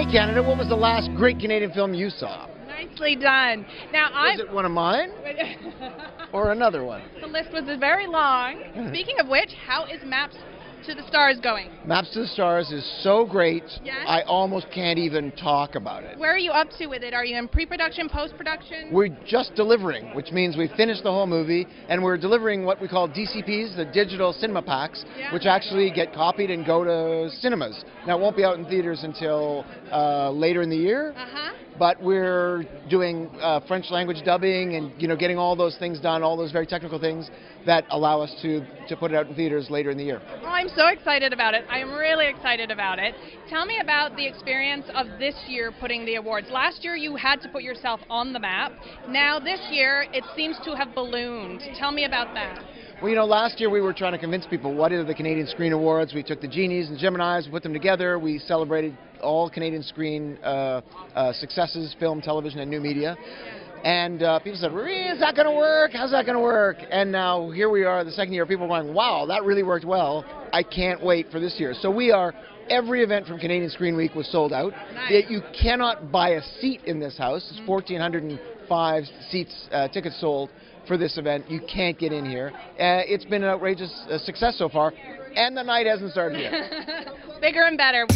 Canada. What was the last great Canadian film you saw? Nicely done. Now, Was I. it one of mine or another one? the list was very long. Speaking of which, how is Maps to the Stars going? Maps to the Stars is so great, Yes? I almost can't even talk about it. Where are you up to with it? Are you in pre-production, post-production? We're just delivering, which means we finished the whole movie, and we're delivering what we call DCPs, the digital cinema packs, Yeah. which actually get copied and go to cinemas. Now, it won't be out in theaters until uh, later in the year, Uh huh. but we're doing uh, French language dubbing and you know getting all those things done, all those very technical things that allow us to to put it out in theaters later in the year. I'm so excited about it. I'm really excited about it. Tell me about the experience of this year putting the awards. Last year you had to put yourself on the map. Now this year it seems to have ballooned. Tell me about that. Well, you know, last year we were trying to convince people what are the Canadian Screen Awards. We took the Genies and Geminis, we put them together. We celebrated all Canadian screen uh, uh, successes, film, television, and new media. And uh, people said, is that going to work? How's that going to work? And now here we are, the second year, people are going, wow, that really worked well. I can't wait for this year. So we are, every event from Canadian Screen Week was sold out. Nice. Yet You cannot buy a seat in this house. It's 1,405 seats, uh, tickets sold for this event. You can't get in here. Uh, it's been an outrageous uh, success so far, and the night hasn't started yet. Bigger and better.